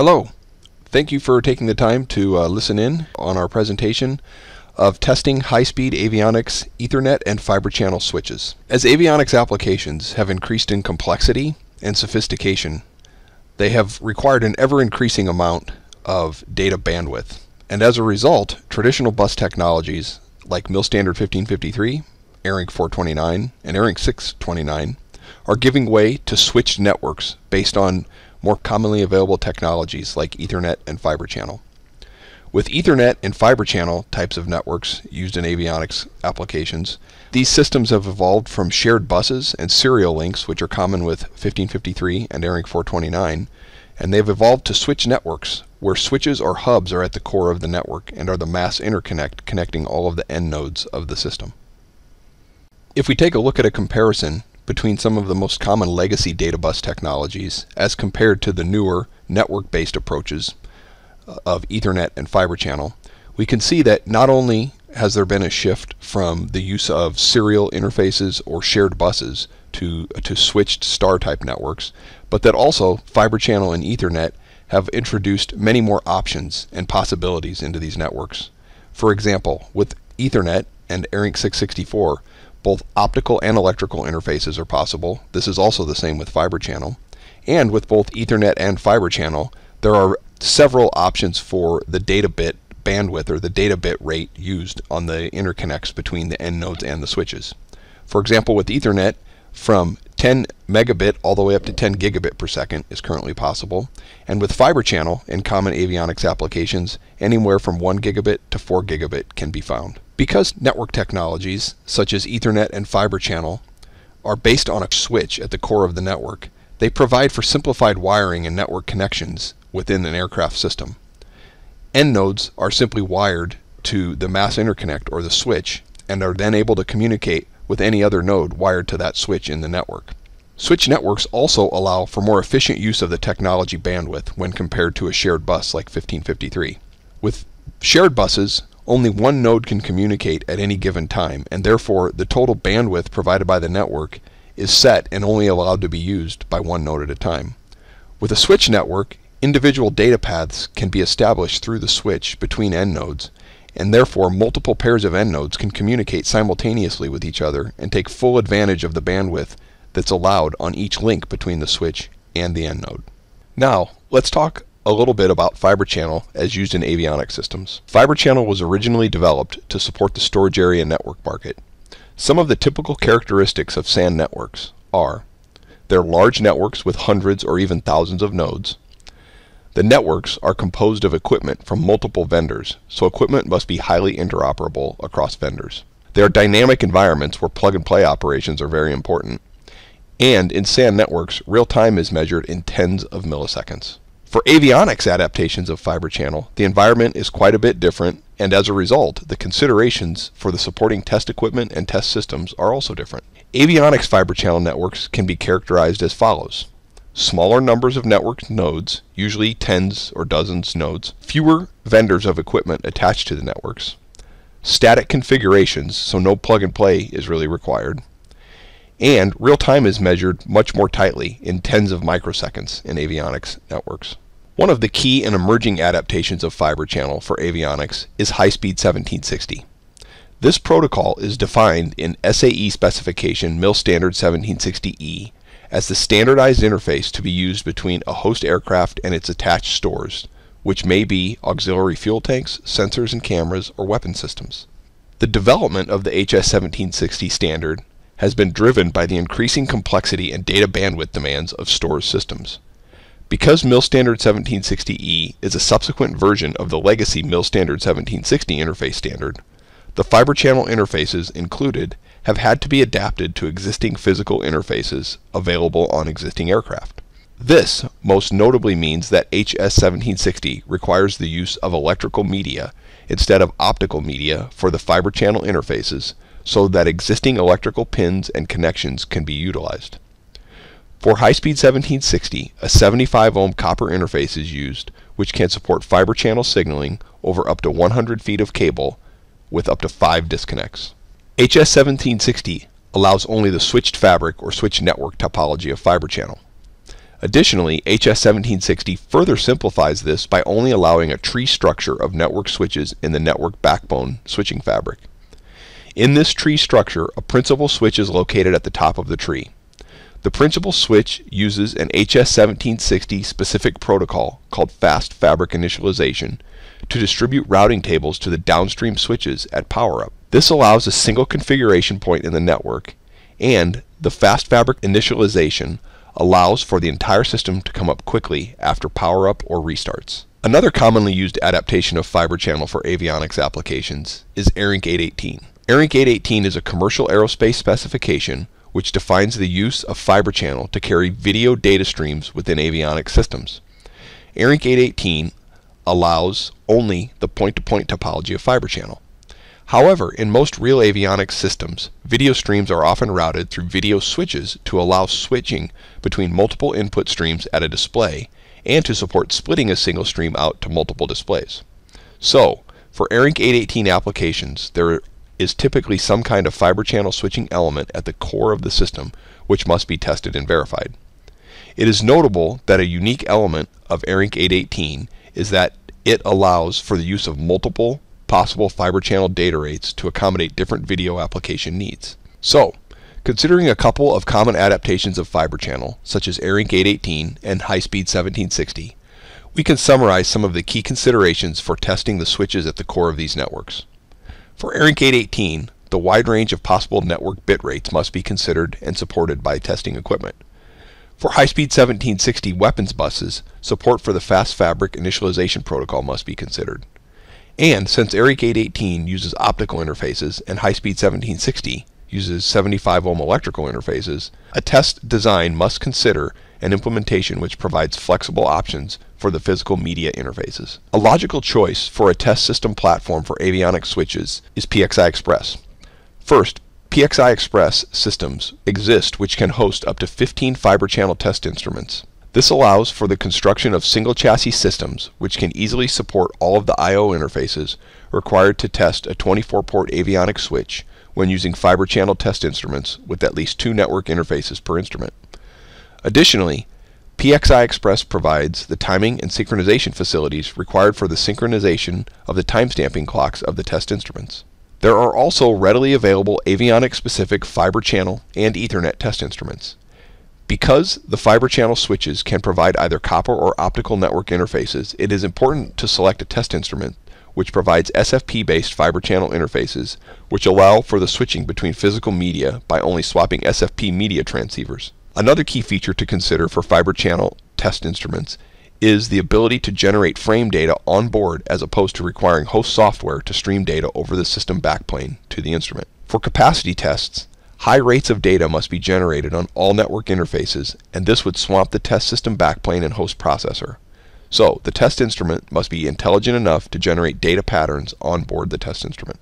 Hello. Thank you for taking the time to uh, listen in on our presentation of testing high-speed avionics, Ethernet, and fiber channel switches. As avionics applications have increased in complexity and sophistication, they have required an ever-increasing amount of data bandwidth. And as a result, traditional bus technologies like MIL Standard 1553, ARINC 429, and ARINC 629 are giving way to switched networks based on more commonly available technologies like Ethernet and fiber channel. With Ethernet and fiber channel types of networks used in avionics applications, these systems have evolved from shared buses and serial links, which are common with 1553 and ARINC 429, and they've evolved to switch networks, where switches or hubs are at the core of the network and are the mass interconnect connecting all of the end nodes of the system. If we take a look at a comparison between some of the most common legacy data bus technologies as compared to the newer network-based approaches uh, of Ethernet and fiber channel, we can see that not only has there been a shift from the use of serial interfaces or shared buses to, to switched star type networks, but that also fiber channel and Ethernet have introduced many more options and possibilities into these networks. For example, with Ethernet and ARINC 664, both optical and electrical interfaces are possible. This is also the same with fiber channel. And with both Ethernet and fiber channel, there are several options for the data bit bandwidth or the data bit rate used on the interconnects between the end nodes and the switches. For example, with Ethernet, from 10 megabit all the way up to 10 gigabit per second is currently possible. And with fiber channel in common avionics applications, anywhere from 1 gigabit to 4 gigabit can be found. Because network technologies, such as Ethernet and fiber channel, are based on a switch at the core of the network, they provide for simplified wiring and network connections within an aircraft system. End nodes are simply wired to the mass interconnect or the switch and are then able to communicate with any other node wired to that switch in the network. Switch networks also allow for more efficient use of the technology bandwidth when compared to a shared bus like 1553. With shared buses, only one node can communicate at any given time, and therefore the total bandwidth provided by the network is set and only allowed to be used by one node at a time. With a switch network, individual data paths can be established through the switch between end nodes, and therefore multiple pairs of end nodes can communicate simultaneously with each other and take full advantage of the bandwidth that's allowed on each link between the switch and the end node. Now, let's talk a little bit about fiber channel as used in avionics systems. Fiber channel was originally developed to support the storage area network market. Some of the typical characteristics of SAN networks are they're large networks with hundreds or even thousands of nodes. The networks are composed of equipment from multiple vendors, so equipment must be highly interoperable across vendors. They are dynamic environments where plug and play operations are very important. And in SAN networks, real time is measured in tens of milliseconds. For avionics adaptations of fiber channel, the environment is quite a bit different, and as a result, the considerations for the supporting test equipment and test systems are also different. Avionics fiber channel networks can be characterized as follows. Smaller numbers of network nodes, usually tens or dozens nodes, fewer vendors of equipment attached to the networks, static configurations, so no plug and play is really required, and real time is measured much more tightly in tens of microseconds in avionics networks. One of the key and emerging adaptations of fiber channel for avionics is high-speed 1760. This protocol is defined in SAE specification MIL standard 1760E as the standardized interface to be used between a host aircraft and its attached stores, which may be auxiliary fuel tanks, sensors and cameras, or weapon systems. The development of the HS 1760 standard has been driven by the increasing complexity and data bandwidth demands of storage systems. Because MIL Standard 1760E is a subsequent version of the legacy MIL Standard 1760 interface standard, the fiber channel interfaces included have had to be adapted to existing physical interfaces available on existing aircraft. This most notably means that HS 1760 requires the use of electrical media instead of optical media for the fiber channel interfaces so that existing electrical pins and connections can be utilized. For high-speed 1760, a 75 ohm copper interface is used, which can support fiber channel signaling over up to 100 feet of cable with up to 5 disconnects. HS 1760 allows only the switched fabric or switched network topology of fiber channel. Additionally, HS1760 further simplifies this by only allowing a tree structure of network switches in the network backbone switching fabric. In this tree structure, a principal switch is located at the top of the tree. The principal switch uses an HS1760 specific protocol called Fast Fabric Initialization to distribute routing tables to the downstream switches at power up. This allows a single configuration point in the network, and the Fast Fabric Initialization allows for the entire system to come up quickly after power up or restarts. Another commonly used adaptation of fiber channel for avionics applications is ARINC 818. ARINC 818 is a commercial aerospace specification which defines the use of fiber channel to carry video data streams within avionics systems. ARINC 818 allows only the point-to-point -point topology of fiber channel. However, in most real avionics systems, video streams are often routed through video switches to allow switching between multiple input streams at a display and to support splitting a single stream out to multiple displays. So, for ARINC 818 applications, there is typically some kind of fiber channel switching element at the core of the system which must be tested and verified. It is notable that a unique element of ARINC 818 is that it allows for the use of multiple possible fiber channel data rates to accommodate different video application needs. So, considering a couple of common adaptations of fiber channel, such as ARINC 818 and High-Speed 1760, we can summarize some of the key considerations for testing the switches at the core of these networks. For ARINC 818, the wide range of possible network bit rates must be considered and supported by testing equipment. For high-speed 1760 weapons buses, support for the fast fabric initialization protocol must be considered. And since ARINC 818 uses optical interfaces and high-speed 1760 uses 75 ohm electrical interfaces, a test design must consider an implementation which provides flexible options for the physical media interfaces. A logical choice for a test system platform for avionics switches is PXI Express. First, PXI Express systems exist which can host up to 15 fiber channel test instruments. This allows for the construction of single chassis systems which can easily support all of the I.O. interfaces required to test a 24-port avionics switch when using fiber channel test instruments with at least two network interfaces per instrument. Additionally, PXI Express provides the timing and synchronization facilities required for the synchronization of the timestamping clocks of the test instruments. There are also readily available avionics specific fiber channel and Ethernet test instruments. Because the fiber channel switches can provide either copper or optical network interfaces, it is important to select a test instrument which provides SFP-based fiber channel interfaces which allow for the switching between physical media by only swapping SFP media transceivers. Another key feature to consider for fiber channel test instruments is the ability to generate frame data on board as opposed to requiring host software to stream data over the system backplane to the instrument. For capacity tests, High rates of data must be generated on all network interfaces, and this would swamp the test system backplane and host processor. So, the test instrument must be intelligent enough to generate data patterns on board the test instrument.